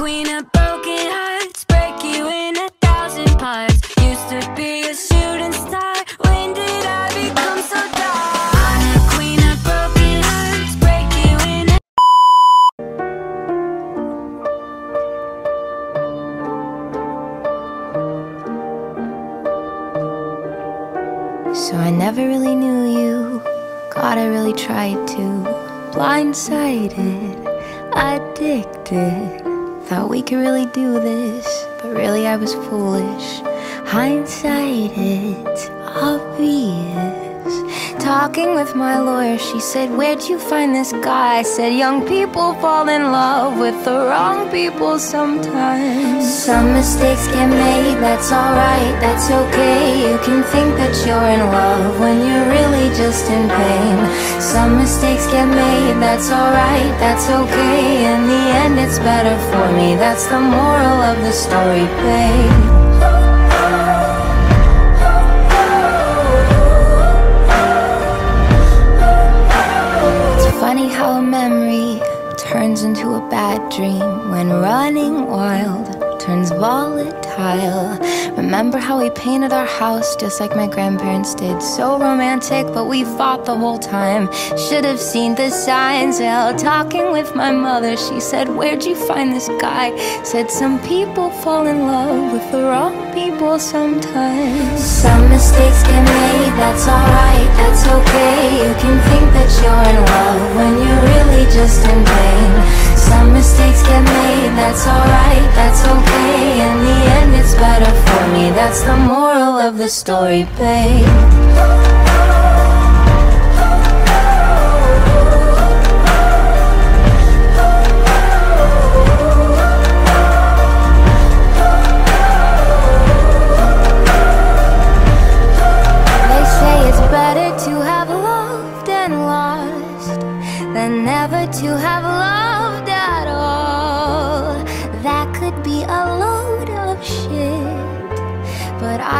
queen of broken hearts, could really do this, but really I was foolish. Hindsight. Talking with my lawyer, she said, Where'd you find this guy? I said, Young people fall in love with the wrong people sometimes. Some mistakes get made, that's alright, that's okay. You can think that you're in love when you're really just in pain. Some mistakes get made, that's alright, that's okay. In the end, it's better for me. That's the moral of the story, babe. Bad dream when running wild turns volatile. Remember how we painted our house just like my grandparents did? So romantic, but we fought the whole time. Should have seen the signs. Well, talking with my mother, she said, Where'd you find this guy? Said, Some people fall in love with the wrong people sometimes. Some mistakes get made, that's alright, that's okay. You can think that you're in love when you're really just in pain. Some mistakes get made, that's alright, that's okay. In the end, it's better for me. That's the moral of the story, babe.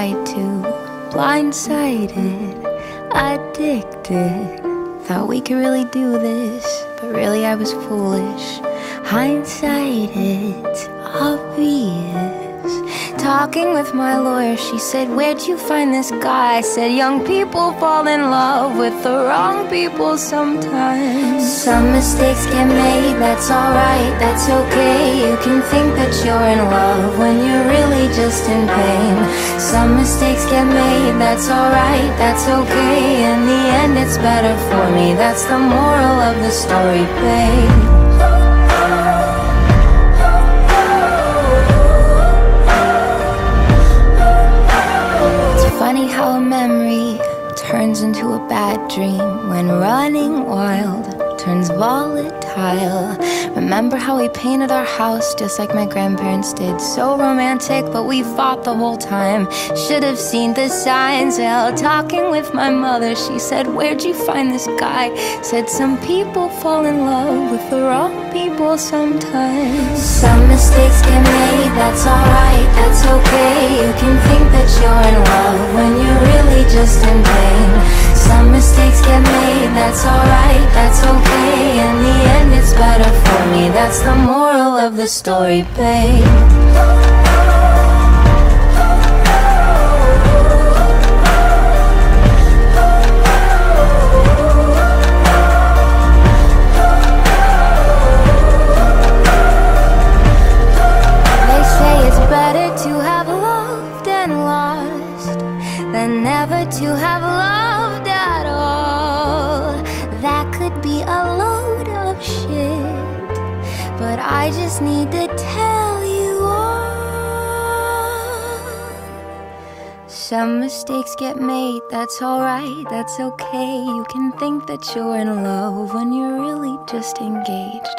tried to. Blindsided, addicted. Thought we could really do this, but really I was foolish. Hindsight, it's obvious. Talking with my lawyer, she said, Where'd you find this guy? I said, Young people fall in love with the wrong people sometimes. Some mistakes get made, that's alright, that's okay. You can think that you're in love when you're really just in pain. Some mistakes get made, that's alright, that's okay. In the end, it's better for me. That's the moral of the story, babe. Turns into a bad dream when running wild turns volatile. Remember how we painted our house just like my grandparents did? So romantic, but we fought the whole time. Should have seen the signs. Well, talking with my mother, she said, Where'd you find this guy? Said, Some people fall in love with the wrong people sometimes. Some mistakes get made, that's alright, that's okay. You can think that you're in love when you're really just in pain. Some mistakes get made, that's alright, that's okay. In the end, it's better for me. That's the moral of the story, babe. I just need to tell you all. Some mistakes get made, that's alright, that's okay. You can think that you're in love when you're really just engaged.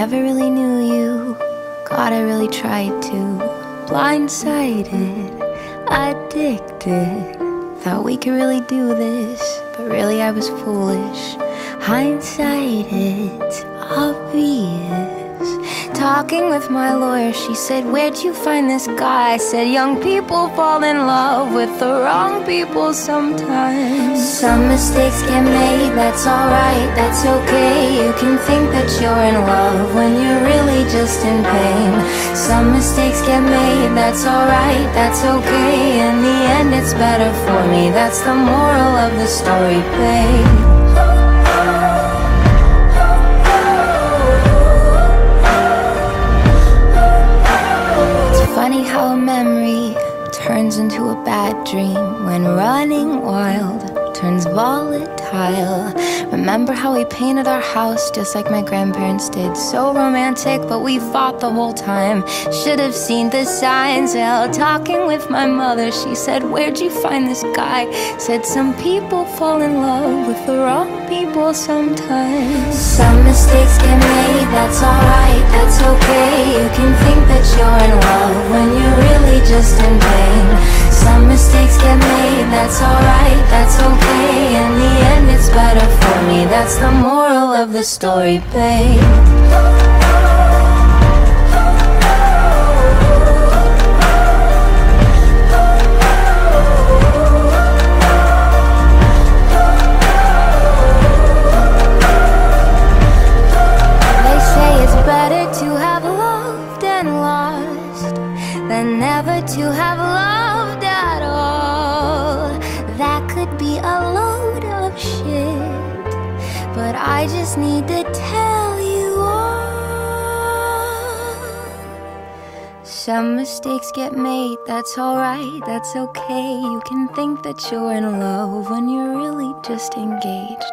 never really knew you. God, I really tried to. Blindsided, addicted. Thought we could really do this, but really I was foolish. Hindsight, it's obvious. Talking with my lawyer, she said, Where'd you find this guy? I said, Young people fall in love with the wrong people sometimes. Some mistakes get made, that's alright, that's okay. You can think that you're in love when you're really just in pain. Some mistakes get made, that's alright, that's okay. In the end, it's better for me. That's the moral of the story, babe. Turns into a bad dream when running wild turns volatile. Remember how we painted our house just like my grandparents did? So romantic, but we fought the whole time. Should have seen the signs. Well, talking with my mother, she said, Where'd you find this guy? Said, Some people fall in love with the wrong people sometimes. Some mistakes get made, that's alright, that's okay. That's the moral of the story, babe. To tell you all. Some mistakes get made, that's alright, that's okay. You can think that you're in love when you're really just engaged.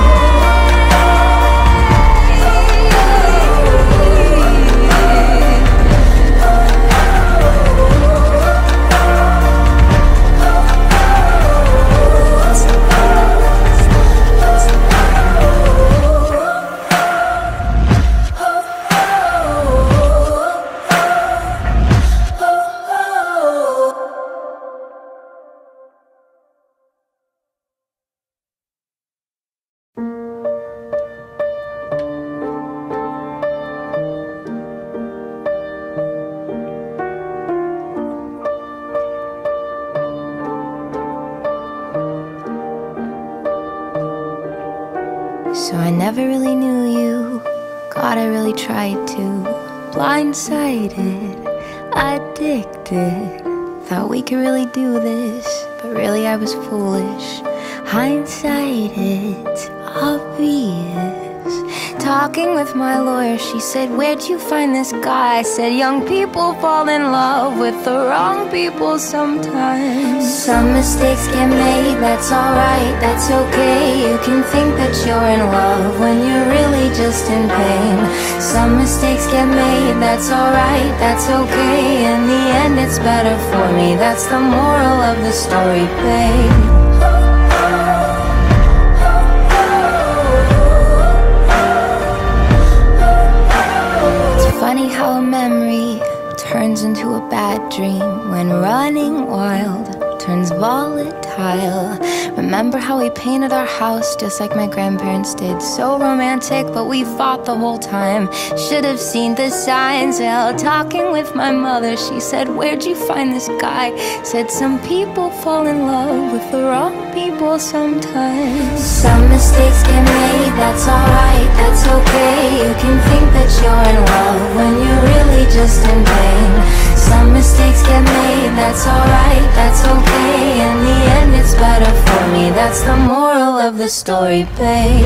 Never really knew you. God, I really tried to. Blindsided, addicted. Thought we could really do this, but really I was foolish. Hindsight, it's obvious. Talking with my lawyer, she said, Where'd you find this guy? I said, Young people fall in love with the wrong people sometimes. Some mistakes get made, that's alright, that's okay. You can think that you're in love when you're really just in pain. Some mistakes get made, that's alright, that's okay. In the end, it's better for me. That's the moral of the story, babe. Dream when running wild turns volatile. Remember how we painted our house just like my grandparents did? So romantic, but we fought the whole time. Should have seen the signs. Well, talking with my mother, she said, Where'd you find this guy? Said, Some people fall in love with the wrong people sometimes. Some mistakes get made, that's alright, that's okay. You can think that you're in love when you're really just in pain. Some mistakes get made, that's alright, that's okay. In the end, it's better for me. That's the moral of the story, babe.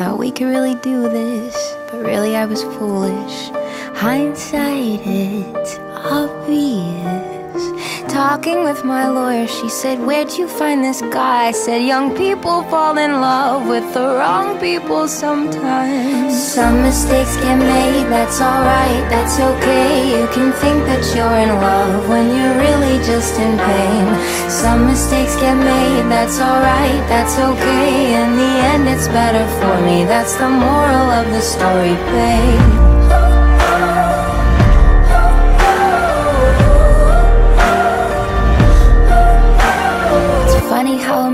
Thought we could really do this, but really I was foolish. Hindsight, it's obvious. Talking with my lawyer, she said, Where'd you find this guy? I said, Young people fall in love with the wrong people sometimes. Some mistakes get made, that's alright, that's okay. You can think that you're in love when you're really just in pain. Some mistakes get made, that's alright, that's okay. In the end, it's better for me. That's the moral of the story, babe.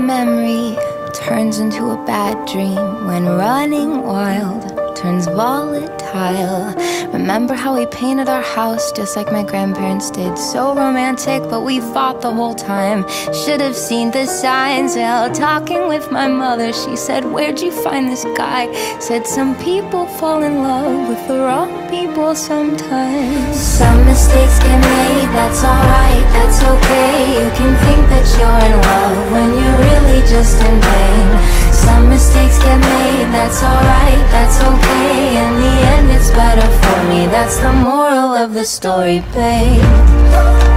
Memory turns into a bad dream when running wild turns volatile. Remember how we painted our house just like my grandparents did? So romantic, but we fought the whole time. Should have seen the signs. Well, talking with my mother, she said, Where'd you find this guy? Said, Some people fall in love with the wrong people sometimes. Some mistakes get made, that's alright, that's okay. You can think that you're in love when you're really just in pain. Some mistakes get made, that's alright, that's okay. In the end, it's better for me. That's the moral of the story, babe.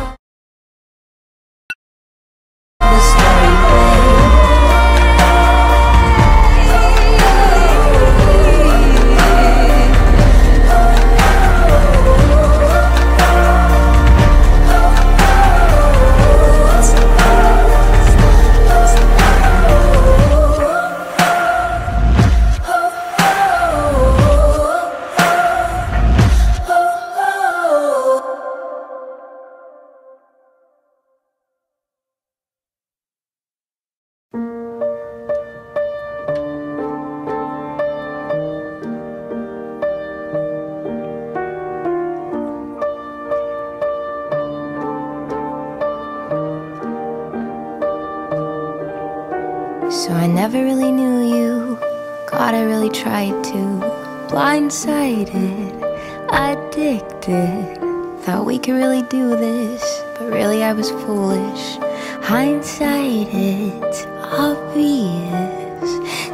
could really do this, but really I was foolish. Hindsight, it's obvious.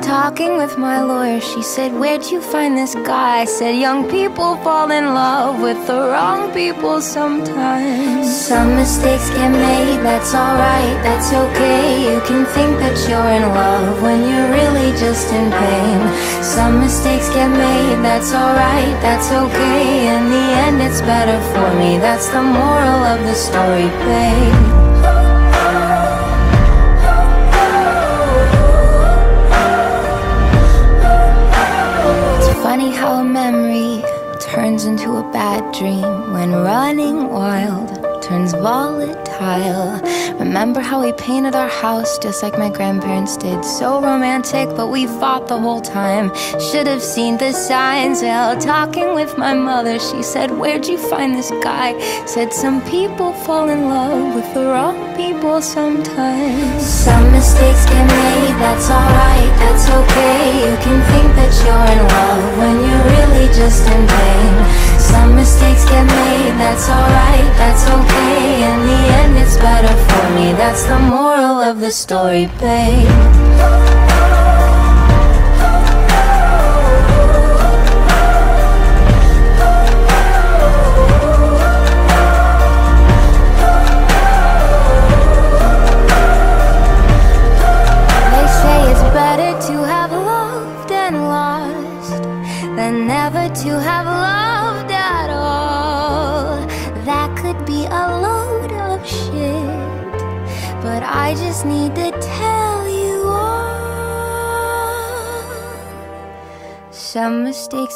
Talking with my lawyer, she said, Where'd you find this guy? I said, Young people fall in love with the wrong people sometimes. Some mistakes get made, that's alright, that's okay. You can think that you're in love when you're really just in pain. Some mistakes get made, that's alright, that's okay. In the end, it's better for me, that's the moral of the story, babe. Turns into a bad dream when running wild turns volatile. Remember how we painted our house just like my grandparents did? So romantic, but we fought the whole time. Should have seen the signs. Well, talking with my mother, she said, Where'd you find this guy? Said, Some people fall in love with the wrong people sometimes. Some mistakes get made, that's alright, that's okay. You can think that you're in love when you're really just in pain. Some mistakes get made, that's alright, that's okay. In the end, it's better for me, that's the moral of the story, babe.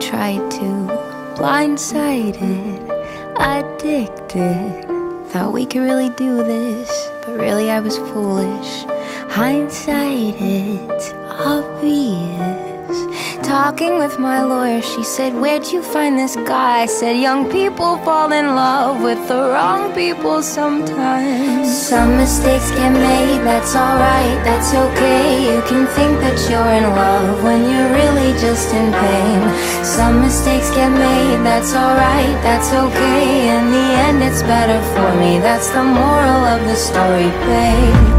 tried to. Blindsided, addicted. Thought we could really do this, but really I was foolish. Hindsight, it's obvious. Talking with my lawyer, she said, Where'd you find this guy? I said, Young people fall in love with the wrong people sometimes. Some mistakes get made, that's alright, that's okay. You can think that you're in love when you're really just in pain. Some mistakes get made, that's alright, that's okay. In the end, it's better for me. That's the moral of the story, babe.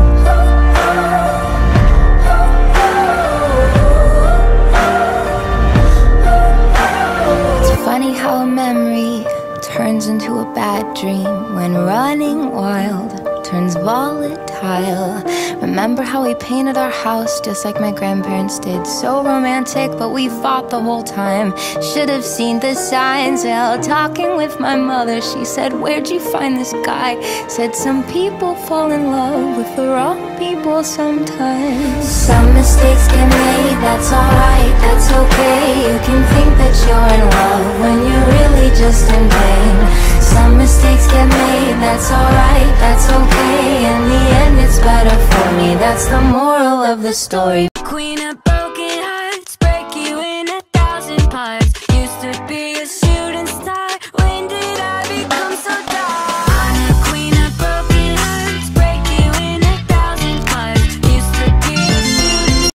Memory turns into a bad dream when running wild turns volatile. Remember how we painted our house just like my grandparents did? So romantic, but we fought the whole time. Should have seen the signs. Well, talking with my mother, she said, Where'd you find this guy? Said, Some people fall in love with the wrong people sometimes. Some mistakes get made, that's alright, that's okay. You can think that you're in love when you're really just in pain. Some mistakes get made, that's alright, that's okay. In the end, it's better for me. That's the moral of the story. Queen of